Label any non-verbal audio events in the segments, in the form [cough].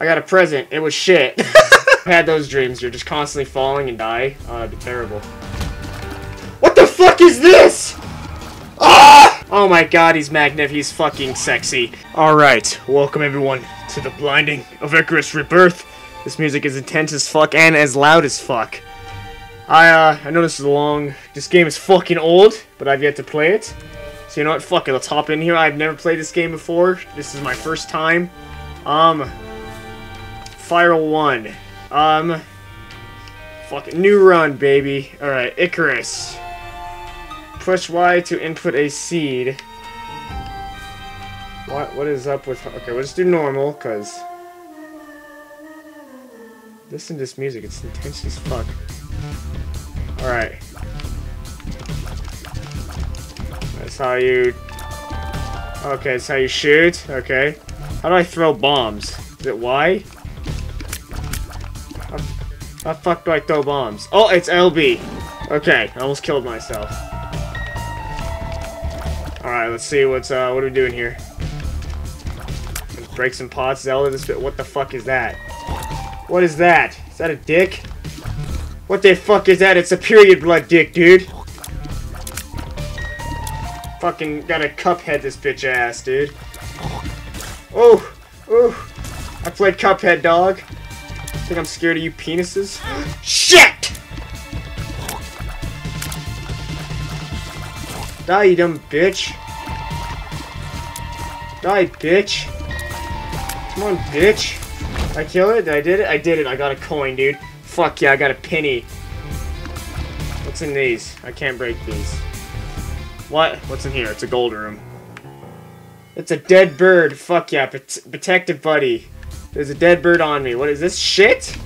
I got a present. It was shit. [laughs] I had those dreams. You're just constantly falling and die. Oh, that'd be terrible. What the fuck is this? Ah! Oh my god, he's magnificent. He's fucking sexy. Alright, welcome everyone to the blinding of Icarus Rebirth. This music is intense as fuck and as loud as fuck. I, uh, I know this is long. This game is fucking old, but I've yet to play it. So you know what? Fuck it, let's hop in here. I've never played this game before. This is my first time. Um, Fire 1. Um, fucking new run, baby. Alright, Icarus. Push Y to input a seed. What, what is up with... Okay, we'll just do normal, because... Listen to this music, it's intense as fuck. Alright. That's how you... Okay, that's how you shoot. Okay. How do I throw bombs? Is it Y? How, the fuck do I throw bombs? Oh, it's LB. Okay, I almost killed myself. Alright, let's see what's, uh, what are we doing here? Break some pots, Zelda, this bit, what the fuck is that? What is that? Is that a dick? What the fuck is that? It's a period blood dick, dude. Fucking gotta cuphead this bitch ass, dude. Oh, oh. I played Cuphead, dog. Think I'm scared of you penises? Shit! Die, you dumb bitch. Die, bitch. Come on, bitch. I kill it? I did it? I did it. I got a coin, dude. Fuck yeah, I got a penny. What's in these? I can't break these. What? What's in here? It's a gold room. It's a dead bird. Fuck yeah. Prot protective buddy. There's a dead bird on me. What is this shit?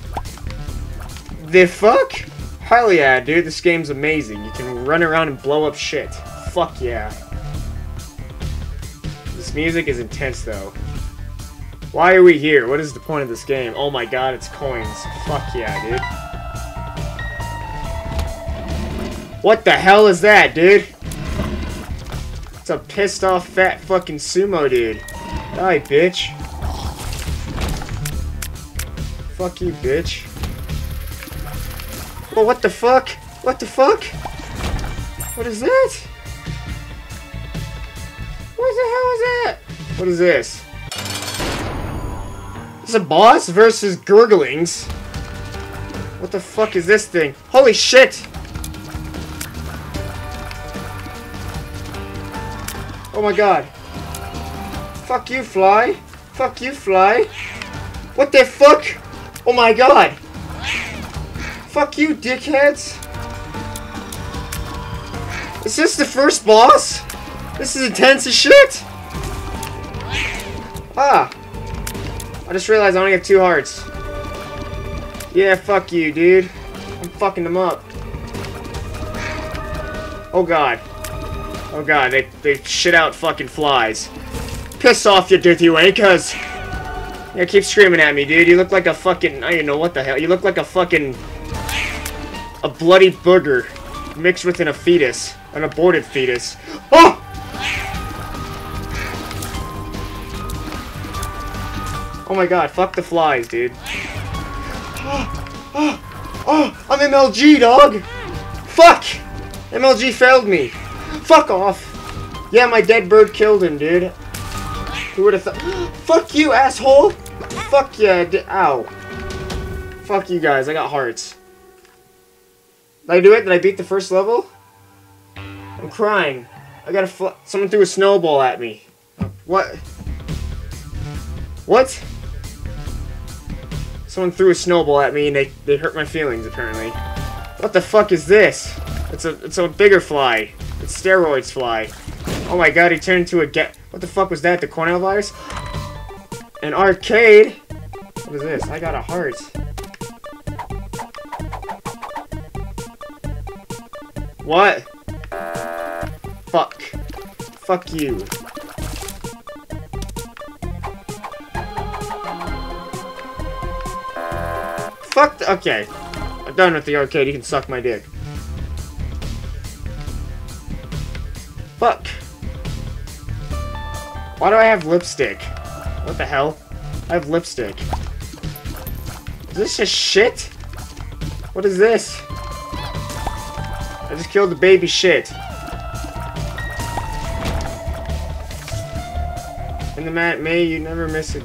The fuck? Hell yeah, dude. This game's amazing. You can run around and blow up shit. Fuck yeah. This music is intense, though. Why are we here? What is the point of this game? Oh my god, it's coins. Fuck yeah, dude. What the hell is that, dude? It's a pissed off fat fucking sumo dude. Die, bitch. Fuck you, bitch. Well, what the fuck? What the fuck? What is that? What the hell is that? What is this? It's a boss versus gurglings. What the fuck is this thing? Holy shit! Oh my god. Fuck you, fly. Fuck you, fly. What the fuck? Oh my god. Fuck you, dickheads. Is this the first boss? This is intense as shit. Ah. I just realized I only have two hearts. Yeah, fuck you, dude. I'm fucking them up. Oh god. Oh god, they, they shit out fucking flies. Piss off, you dirty wankers! Yeah, keep screaming at me, dude. You look like a fucking... I don't know what the hell. You look like a fucking... A bloody booger. Mixed within a fetus. An aborted fetus. Oh! Oh my god, fuck the flies, dude. Oh, oh, oh, I'm MLG, dog! Fuck! MLG failed me. Fuck off. Yeah, my dead bird killed him, dude. Who would have thought? [gasps] Fuck you, asshole! Fuck yeah, ow. Fuck you guys, I got hearts. Did I do it? Did I beat the first level? I'm crying. I got a someone threw a snowball at me. What? What? Someone threw a snowball at me and they, they hurt my feelings, apparently. What the fuck is this? It's a it's a bigger fly. It's steroids fly. Oh my god, he turned into a get. What the fuck was that? The Cornell virus? An arcade? What is this? I got a heart. What? Fuck. Fuck you. Fuck. okay. I'm done with the arcade. You can suck my dick. Fuck. Why do I have lipstick? What the hell? I have lipstick. Is this just shit? What is this? I just killed the baby shit. In the mat, May, you never miss a.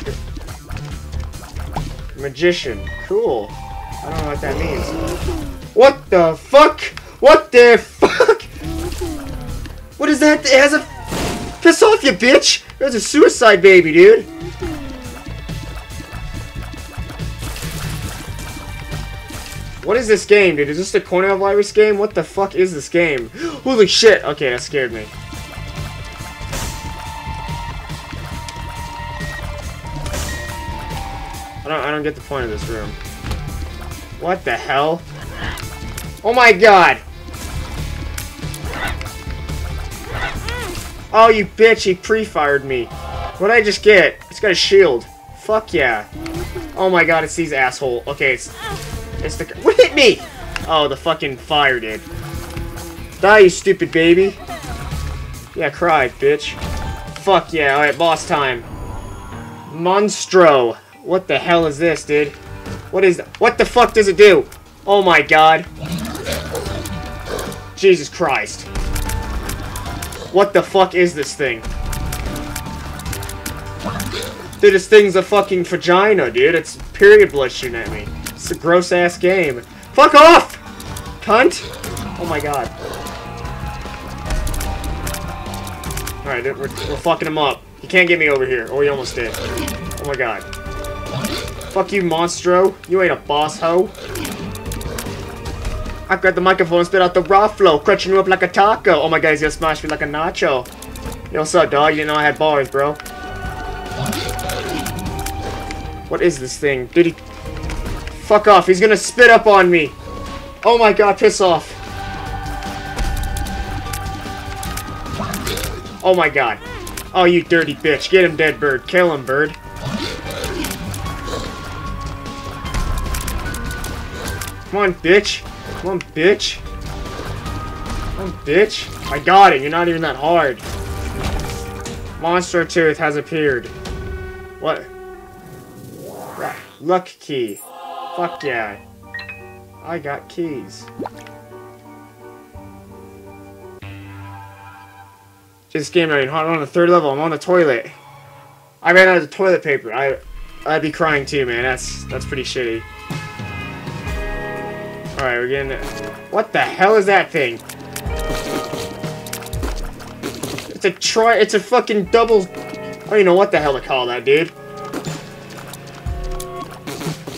Magician. Cool. I don't know what that means. What the fuck? What the fuck? What is that? It has a... Piss off, you bitch! There's a suicide baby, dude. What is this game, dude? Is this the coronavirus game? What the fuck is this game? [gasps] Holy shit! Okay, that scared me. I don't, I don't get the point of this room. What the hell? Oh my god! Oh, you bitch, he pre-fired me. What'd I just get? It's got a shield. Fuck yeah. Oh my god, it's these asshole. Okay, it's... It's the... What hit me? Oh, the fucking fire did. Die, you stupid baby. Yeah, cry, bitch. Fuck yeah, alright, boss time. Monstro. What the hell is this, dude? What is... What the fuck does it do? Oh my god. Jesus Christ. What the fuck is this thing? Dude, this thing's a fucking vagina, dude. It's period blood shooting at me. It's a gross-ass game. Fuck off! Cunt! Oh my god. Alright, we're, we're fucking him up. He can't get me over here. Oh, he almost did. Oh my god. Fuck you, Monstro. You ain't a boss hoe. I grabbed the microphone and spit out the raw flow, crunching you up like a taco. Oh my god, he's gonna smash me like a nacho. Yo, what's up, dog? You know I had bars, bro. What is this thing? Did he... Fuck off, he's gonna spit up on me. Oh my god, piss off. Oh my god. Oh, you dirty bitch. Get him dead, bird. Kill him, bird. Come on, bitch. Come on, bitch. Come on, bitch. I got it. You're not even that hard. Monstro's Tooth has appeared. What? Luck key. Fuck yeah. I got keys. This game I'm on the third level. I'm on the toilet. I ran out of toilet paper. I, I'd be crying too, man. That's that's pretty shitty. Alright, we're getting... What the hell is that thing? It's a try... It's a fucking double... I don't even know what the hell to call that, dude.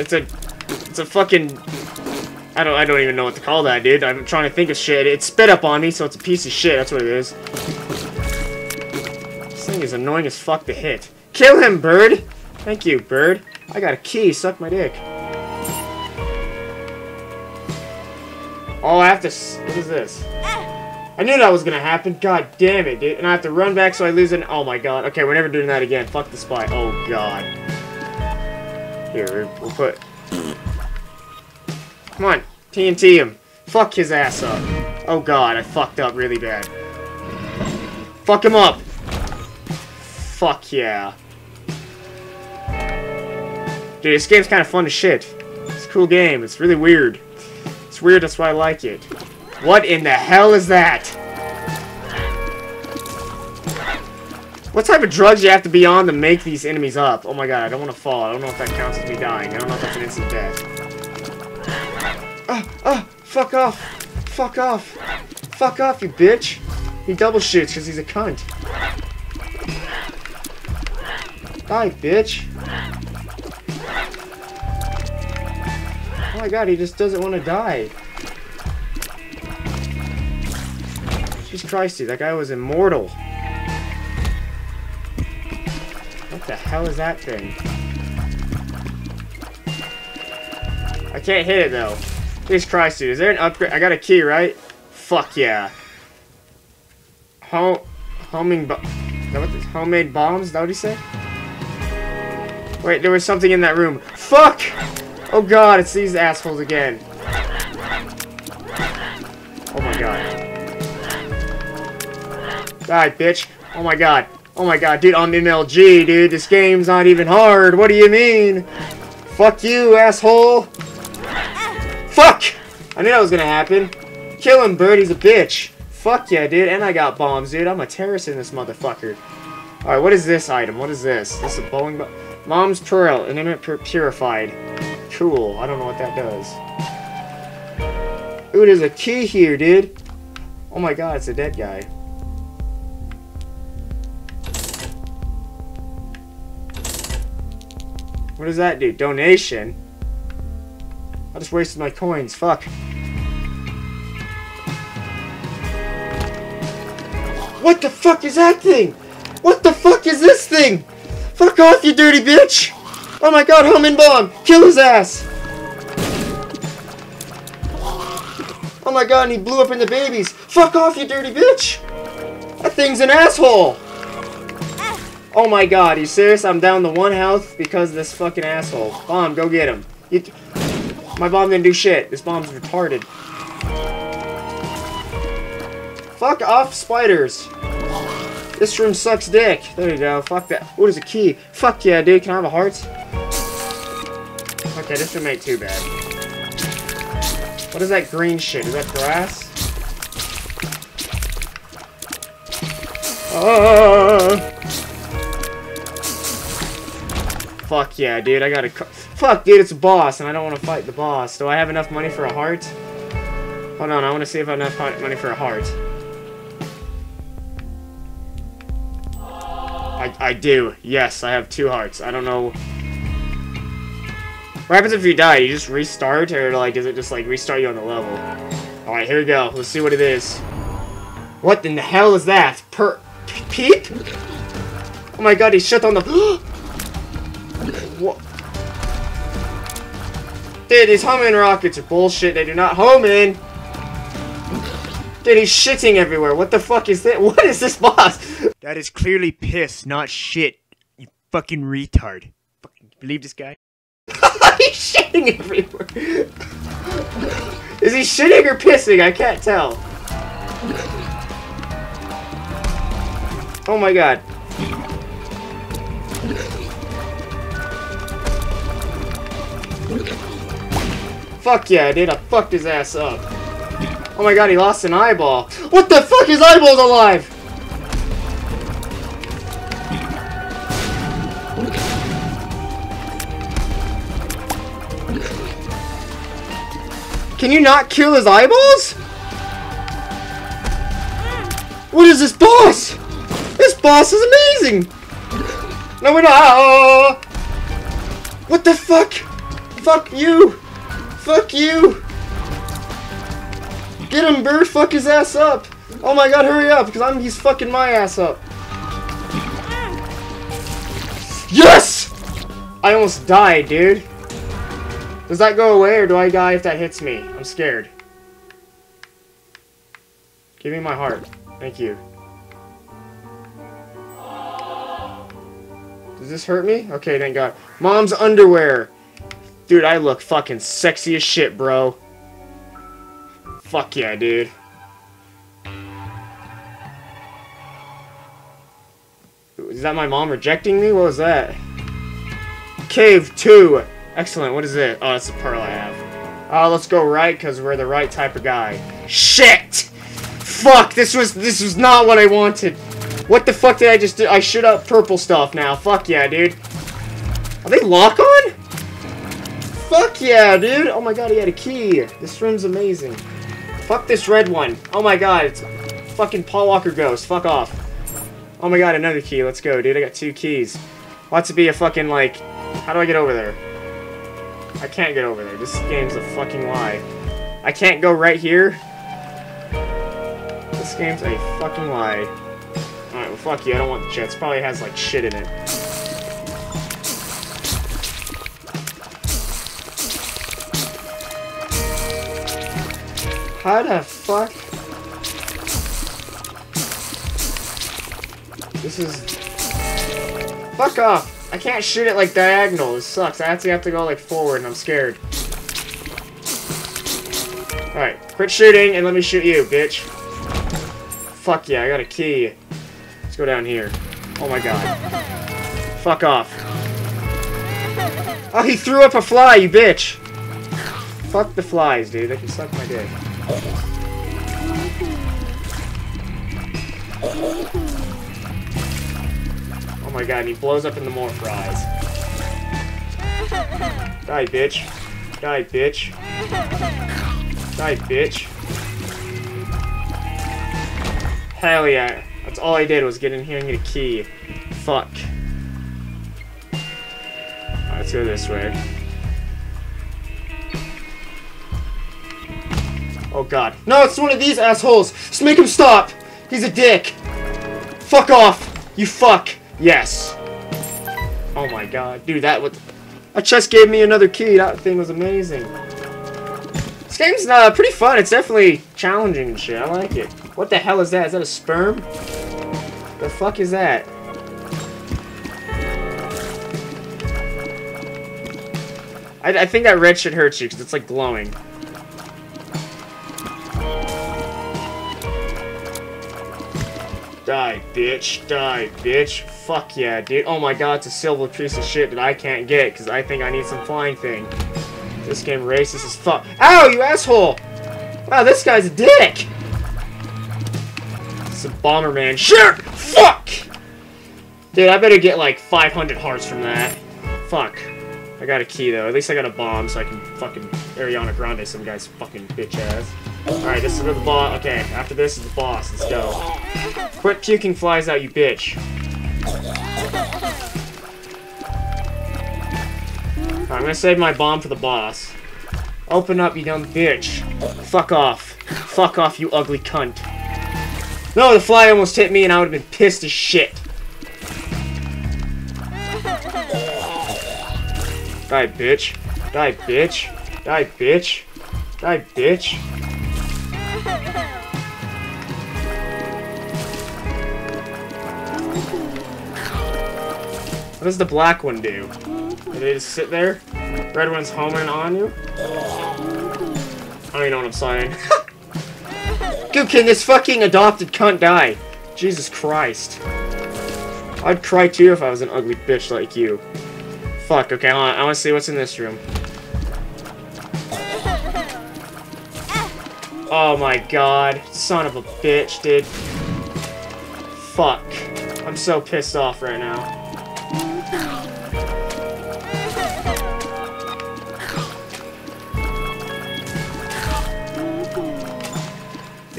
It's a... A fucking... I don't, I don't even know what to call that, dude. I'm trying to think of shit. It spit up on me, so it's a piece of shit. That's what it is. This thing is annoying as fuck to hit. Kill him, bird! Thank you, bird. I got a key. Suck my dick. Oh, I have to... What is this? I knew that was gonna happen. God damn it, dude. And I have to run back so I lose an... Oh my god. Okay, we're never doing that again. Fuck the spy. Oh god. Here, we'll put... Come on. TNT him. Fuck his ass up. Oh god, I fucked up really bad. Fuck him up. Fuck yeah. Dude, this game's kind of fun as shit. It's a cool game. It's really weird. It's weird, that's why I like it. What in the hell is that? What type of drugs you have to be on to make these enemies up? Oh my god, I don't want to fall. I don't know if that counts as me dying. I don't know if that's an instant death. Fuck off. Fuck off. Fuck off, you bitch. He double shoots because he's a cunt. Die, bitch. Oh my god, he just doesn't want to die. Jesus Christ, dude, that guy was immortal. What the hell is that thing? I can't hit it, though. Christ, dude. Is there an upgrade? I got a key, right? Fuck yeah. Home... Homing... Bo this, homemade bombs? Is that what he said? Wait, there was something in that room. Fuck! Oh god, it's these assholes again. Oh my god. Die, bitch. Oh my god. Oh my god, dude, I'm MLG, dude. This game's not even hard. What do you mean? Fuck you, asshole! Fuck! I knew that was gonna happen. Kill him, Bird, a bitch. Fuck yeah, dude, and I got bombs, dude. I'm a terrorist in this motherfucker. Alright, what is this item? What is this? This is a bowling ball? Mom's Pearl, intimate pur purified. Cool, I don't know what that does. Ooh, there's a key here, dude. Oh my god, it's a dead guy. What does that do? Donation? I just wasted my coins. Fuck. What the fuck is that thing? What the fuck is this thing? Fuck off, you dirty bitch! Oh my god, Humming Bomb! Kill his ass! Oh my god, and he blew up in the babies! Fuck off, you dirty bitch! That thing's an asshole! Oh my god, you serious? I'm down to one health because of this fucking asshole. Bomb, go get him. You my bomb didn't do shit. This bomb's retarded. Fuck off, spiders. This room sucks dick. There you go. Fuck that. What is a key? Fuck yeah, dude. Can I have a heart? Okay, this room ain't too bad. What is that green shit? Is that grass? Uh, fuck yeah, dude. I gotta... Fuck, dude, it's a boss, and I don't want to fight the boss. Do I have enough money for a heart? Hold on, I want to see if I have enough money for a heart. I, I do. Yes, I have two hearts. I don't know... What happens if you die? You just restart, or like, does it just like restart you on the level? Alright, here we go. Let's see what it is. What in the hell is that? Per... Peep? Oh my god, he shut on the... [gasps] Oh Dude, these homing rockets are bullshit. They do not home in. Dude, he's shitting everywhere. What the fuck is that? [laughs] What is this boss? That is clearly piss, not shit. You fucking retard. Fucking believe this guy? [laughs] he's shitting everywhere. is he shitting or pissing? I can't tell. Oh my god. Fuck yeah, dude. I fucked his ass up. Oh my god, he lost an eyeball. What the fuck? His eyeball's alive! Can you not kill his eyeballs? What is this boss? This boss is amazing! No, we're not! What the fuck? Fuck you! Fuck you! Get him, Bird! Fuck his ass up! Oh my god, hurry up, because I'm he's fucking my ass up. Yes! I almost died, dude. Does that go away, or do I die if that hits me? I'm scared. Give me my heart. Thank you. Does this hurt me? Okay, thank God. Mom's underwear. Dude, I look fucking sexy as shit, bro. Fuck yeah, dude. Is that my mom rejecting me? What was that? Cave 2. Excellent. What is it? Oh, that's a pearl I have. Oh, let's go right, because we're the right type of guy. Shit! Fuck! This was this was not what I wanted. What the fuck did I just do? I shoot up purple stuff now. Fuck yeah, dude. Are they lock on? Fuck yeah, dude! Oh my god, he had a key. This room's amazing. Fuck this red one. Oh my god, it's fucking Paul Walker Ghost. Fuck off. Oh my god, another key. Let's go, dude. I got two keys. Wants to be a fucking, like... How do I get over there? I can't get over there. This game's a fucking lie. I can't go right here? This game's a fucking lie. Alright, well fuck you. I don't want the. Probably has, like, shit in it. How the fuck? This is... Fuck off! I can't shoot it like diagonal. This sucks. I actually have to go like forward and I'm scared. Alright, quit shooting and let me shoot you, bitch. Fuck yeah, I got a key. Let's go down here. Oh my god. Fuck off. Oh, he threw up a fly, you bitch! Fuck the flies, dude. They can suck my dick. Oh my god, and he blows up into more fries. Die, bitch. Die, bitch. Die, bitch. Hell yeah. That's all I did was get in here and get a key. Fuck. Alright, let's go this way. Oh god. No, it's one of these assholes! Just make him stop! He's a dick! Fuck off! You fuck! Yes. Oh my god. Dude, that would... That chest gave me another key. That thing was amazing. This game's uh, pretty fun. It's definitely challenging and shit. I like it. What the hell is that? Is that a sperm? The fuck is that? I, I think that red shit hurts you because it's like glowing. Die, bitch. Die, bitch. Fuck yeah, dude. Oh my god, it's a silver piece of shit that I can't get because I think I need some flying thing. This game racist as fuck. Ow, you asshole! Wow, this guy's a dick! It's a Bomberman. Sure! Fuck! Dude, I better get like 500 hearts from that. Fuck. I got a key though. At least I got a bomb so I can fucking Ariana Grande some guy's fucking bitch ass. Alright, this is the boss. Okay, after this is the boss. Let's go. Quit puking flies out, you bitch. I'm gonna save my bomb for the boss. Open up, you dumb bitch. Fuck off. Fuck off, you ugly cunt. No, the fly almost hit me and I would have been pissed as shit. Die, bitch. Die, bitch. Die, bitch. Die, bitch. What does the black one do? Do they just sit there? Red one's homing on you? I don't even know what I'm saying. [laughs] Dude, can this fucking adopted cunt die? Jesus Christ. I'd cry too if I was an ugly bitch like you. Fuck, okay, hold on. I wanna see what's in this room. Oh my god. Son of a bitch, dude. Fuck. I'm so pissed off right now.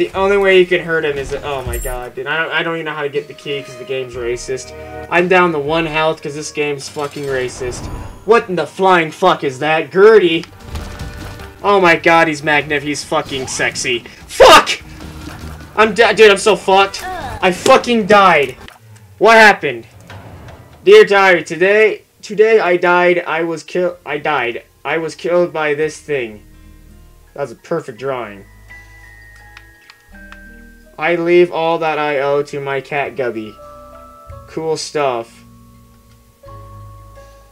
The only way you can hurt him is oh my god, dude. I don't I don't even know how to get the key because the game's racist. I'm down to one health because this game's fucking racist. What in the flying fuck is that? Gurdy? Oh my god, he's magnificent. He's fucking sexy. Fuck! I'm dude. I'm so fucked. I fucking died. What happened? Dear diary, today today I died. I was killed. I died. I was killed by this thing. That was a perfect drawing. I leave all that I owe to my cat Guppy. Cool stuff.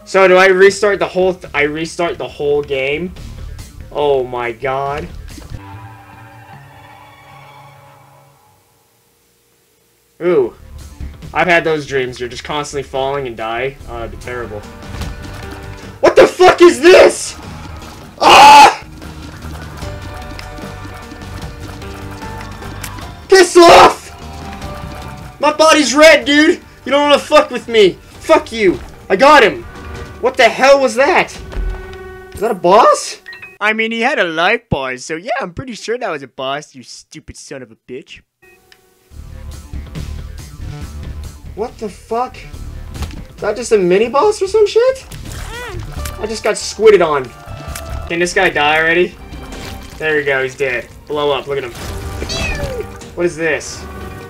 So do I restart the whole th I restart the whole game? Oh my god. Ooh. I've had those dreams. You're just constantly falling and die. Uh, oh, that'd be terrible. What the fuck is this? Piss off! My body's red, dude! You don't want to fuck with me! Fuck you! I got him! What the hell was that? Is that a boss? I mean, he had a life bar, so yeah, I'm pretty sure that was a boss, you stupid son of a bitch. What the fuck? Is that just a mini boss or some shit? I just got squidded on. Can this guy die already? There we go, he's dead. Blow up, look at him. What is this?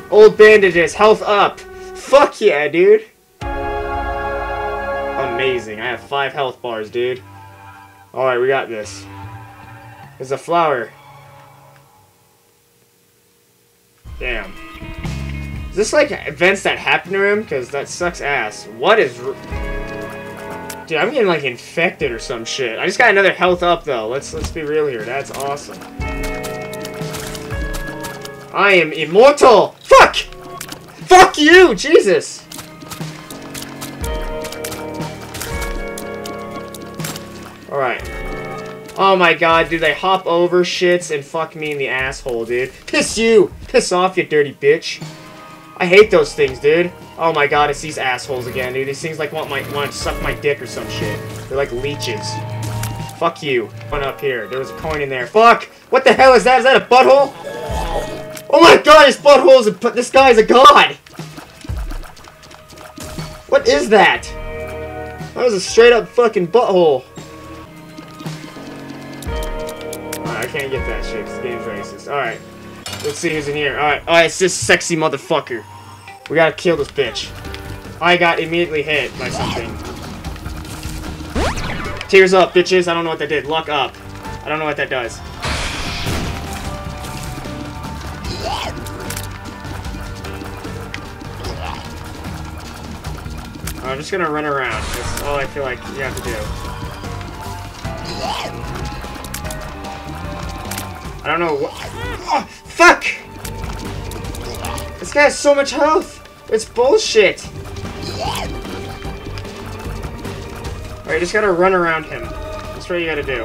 Old bandages, health up. Fuck yeah, dude. Amazing, I have five health bars, dude. Alright, we got this. There's a flower. Damn. Is this like events that happen to him? Because that sucks ass. What is... Dude, I'm getting like infected or some shit. I just got another health up though. Let's let's be real here. That's awesome. I am immortal! Fuck! Fuck you! Jesus! Alright. Oh my god, dude, they hop over shits and fuck me in the asshole, dude. Piss you! Piss off, you dirty bitch. I hate those things, dude. Oh my god, it's these assholes again, dude. These things like want my want to suck my dick or some shit. They're like leeches. Fuck you. One up here. There was a coin in there. Fuck! What the hell is that? Is that a butthole? Oh my god, his butthole is a... This guy's a god! What is that? That was a straight up fucking butthole. I can't get that shit because the game's racist. Alright. Let's see who's in here. Alright. Alright, it's this sexy motherfucker. We gotta kill this bitch. I got immediately hit by something. Tears up, bitches. I don't know what that did. Luck up. I don't know what that does. I'm just gonna run around. That's all I feel like you have to do. I don't know what. Oh, fuck! This guy has so much health! It's bullshit! Alright, you just gotta run around him. That's what you gotta do.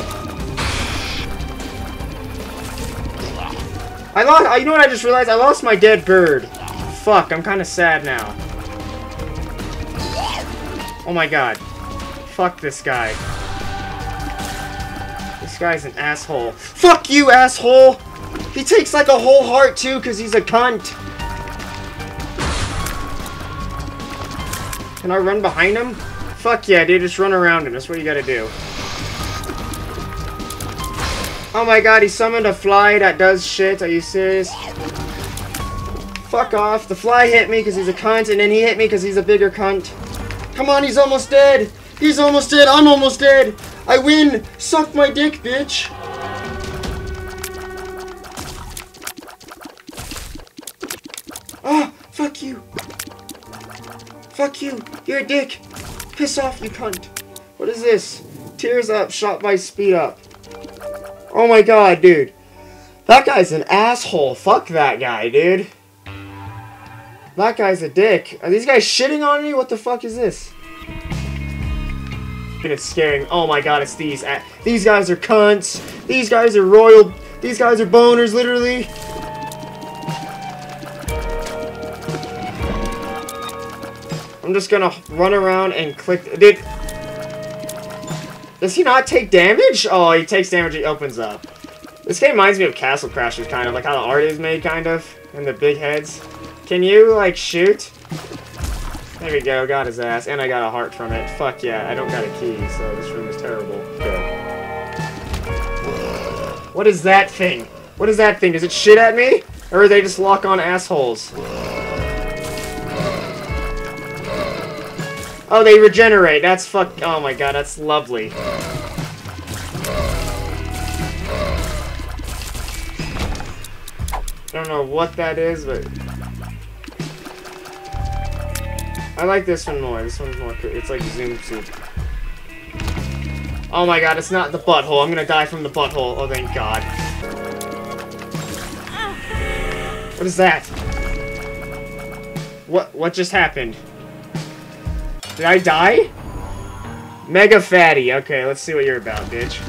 I lost- you know what I just realized? I lost my dead bird. Fuck, I'm kinda sad now. Oh my god. Fuck this guy. This guy's an asshole. Fuck you, asshole! He takes like a whole heart too, because he's a cunt. Can I run behind him? Fuck yeah, dude, just run around him. That's what you gotta do. Oh my god, he summoned a fly that does shit. Are you serious? Fuck off. The fly hit me because he's a cunt, and then he hit me because he's a bigger cunt. Come on, he's almost dead. He's almost dead. I'm almost dead. I win. Suck my dick, bitch. Ah, oh, fuck you. Fuck you. You're a dick. Piss off, you cunt. What is this? Tears up, shot by speed up. Oh my god, dude. That guy's an asshole. Fuck that guy, dude. That guy's a dick. Are these guys shitting on me? What the fuck is this? And it's scaring. Oh my god, it's these. These guys are cunts. These guys are royal. These guys are boners, literally. I'm just gonna run around and click. Did. Does he not take damage? Oh, he takes damage, he opens up. This game reminds me of Castle Crashers, kind of. Like how the art is made, kind of. And the big heads. Can you, like, shoot? There we go, got his ass. And I got a heart from it. Fuck yeah, I don't got a key, so this room is terrible. Good. What is that thing? What is that thing? Does it shit at me? Or are they just lock on assholes? Oh, they regenerate. That's fuck. Oh my god, that's lovely. I don't know what that is, but I like this one more. This one's more. It's like Zoom Soup. Oh my god, it's not the butthole. I'm gonna die from the butthole. Oh, thank god. What is that? What what just happened? Did I die? Mega fatty. Okay, let's see what you're about, bitch.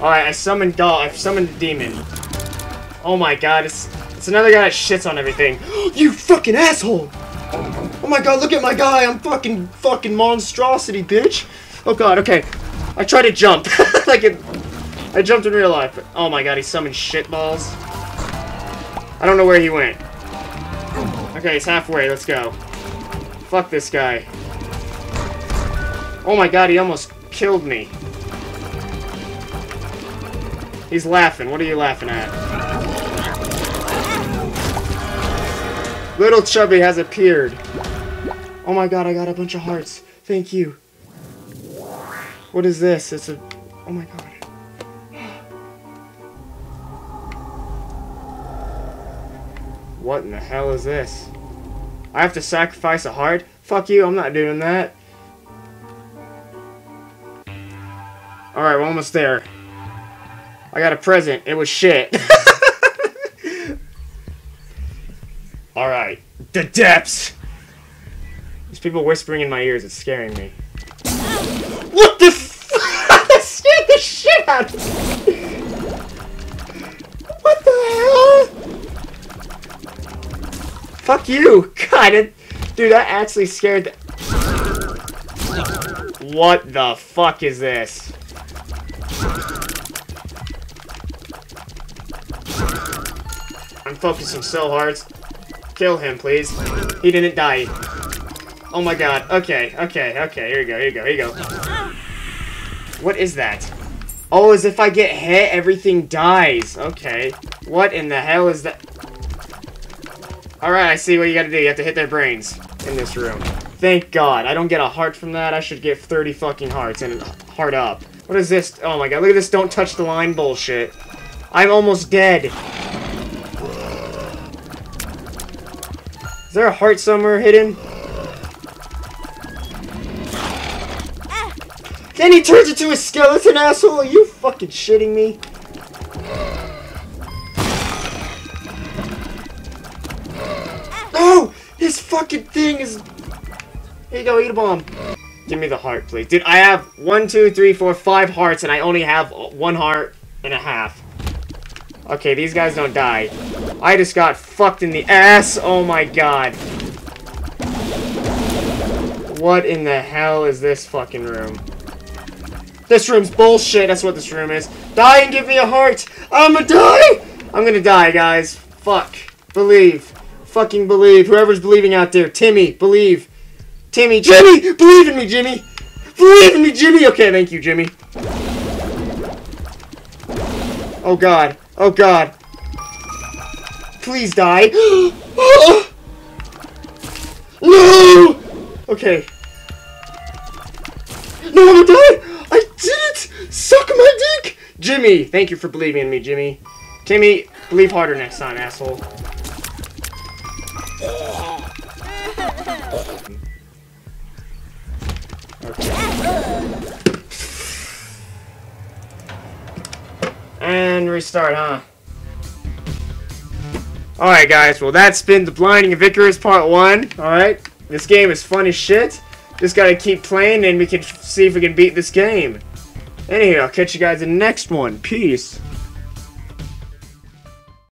Alright, I summoned doll. I've summoned a demon. Oh my god, it's it's another guy that shits on everything. [gasps] you fucking asshole! Oh my god, look at my guy! I'm fucking fucking monstrosity, bitch! Oh god, okay. I tried to jump. [laughs] like it, I jumped in real life, oh my god, he summoned shitballs. I don't know where he went. Okay, he's halfway, let's go. Fuck this guy. Oh my god, he almost killed me. He's laughing. What are you laughing at? Little Chubby has appeared. Oh my god, I got a bunch of hearts. Thank you. What is this? It's a... Oh my god. What in the hell is this? I have to sacrifice a heart? Fuck you, I'm not doing that. Alright, we're almost there. I got a present. It was shit. [laughs] Alright. The depths! There's people whispering in my ears. It's scaring me. What the f- [laughs] That scared the shit out of me! What the hell? Fuck you! [laughs] God, it, dude, that actually scared the- What the fuck is this? I'm focusing so hard. Kill him, please. He didn't die. Oh my god. Okay, okay, okay. Here you go, here you go, here you go. What is that? Oh, as if I get hit, everything dies. Okay. What in the hell is that? Alright, I see what you gotta do. You have to hit their brains in this room. Thank God. I don't get a heart from that. I should get 30 fucking hearts and heart up. What is this? Oh my god, look at this don't touch the line bullshit. I'm almost dead. There a heart somewhere hidden? Then he turns into a skeleton asshole? Are you fucking shitting me? Oh, no! His fucking thing is... Here you go, eat a bomb. Give me the heart, please. Dude, I have one, two, three, four, five hearts, and I only have one heart and a half. Okay, these guys don't die. I just got fucked in the ass. Oh my god. What in the hell is this fucking room? This room's bullshit. That's what this room is. Die and give me a heart. I'ma die. I'm gonna die, guys. Fuck. Believe. Fucking believe. Whoever's believing out there. Timmy, believe. Timmy, Jimmy! Believe in me, Jimmy! Believe in me, Jimmy! Okay, thank you, Jimmy. Oh god. Oh god. Please die. [gasps] no! Okay. No, I'm gonna die! I did it! Suck my dick! Jimmy! Thank you for believing in me, Jimmy. Timmy, believe harder next time, asshole. [laughs] Okay. And restart, huh? Alright guys, well that's been The Blinding of Icarus Part 1, alright? This game is fun as shit. Just gotta keep playing and we can see if we can beat this game. Anyway, I'll catch you guys in the next one. Peace.